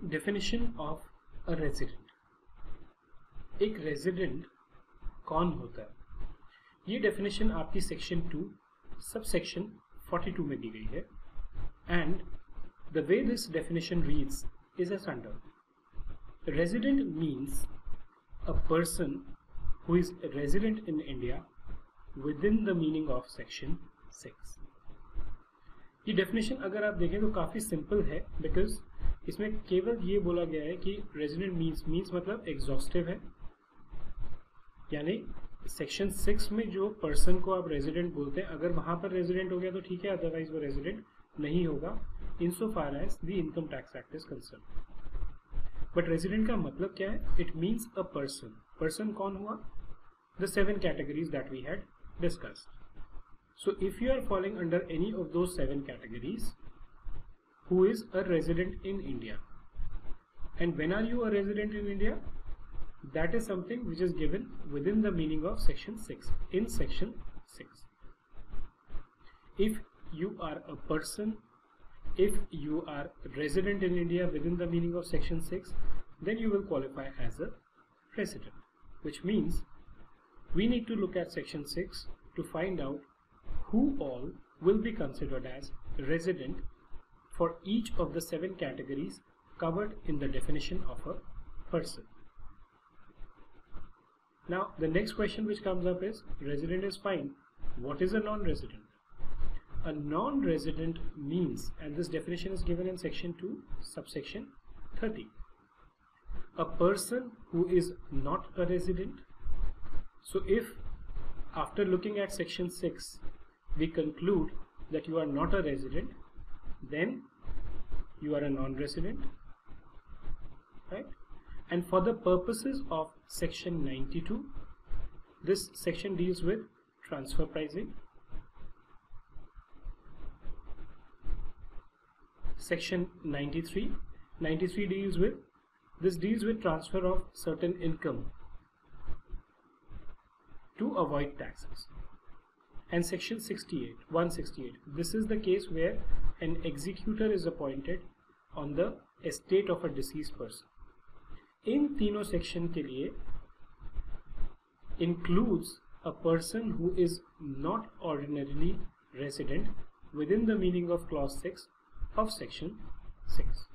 Definition of a resident एक resident कौन होता है? ये डेफिनेशन आपकी सेक्शन टू सब सेक्शन 42 में दी गई है। And the way this definition reads is as under resident means a person who is resident in India within the meaning of section six ये डेफिनेशन अगर आप देखें तो काफ़ी सिंपल है बिकॉज़ इसमें केवल ये बोला गया है कि रेजिडेंट मीन्स मीन्स मतलब एग्जॉस्टिव है। यानी सेक्शन सिक्स में जो पर्सन को आप रेजिडेंट बोलते हैं अगर वहाँ पर रेजिडेंट हो गया तो ठीक है अदरवाइज़ वो रेजिडेंट नहीं होगा in so far as the income tax act is concern but resident का मतलब क्या है? It means a person person कौन हुआ? The seven categories that we had discussed So if you are falling under any of those seven categories, who is a resident in India? And when are you a resident in India? That is something which is given within the meaning of section 6, in section 6. If you are a person, if you are resident in India within the meaning of section 6, then you will qualify as a resident, which means we need to look at section 6 to find out who all will be considered as resident for each of the seven categories covered in the definition of a person. Now the next question which comes up is resident is fine. What is a non-resident? A non-resident means and this definition is given in section 2 subsection 30. A person who is not a resident. So if after looking at section 6 we conclude that you are not a resident, then you are a non-resident, right? And for the purposes of section 92, this section deals with transfer pricing. Section 93, 93 deals with, this deals with transfer of certain income to avoid taxes and section 68 168 this is the case where an executor is appointed on the estate of a deceased person in तीनों section के लिए includes a person who is not ordinarily resident within the meaning of clause 6 of section 6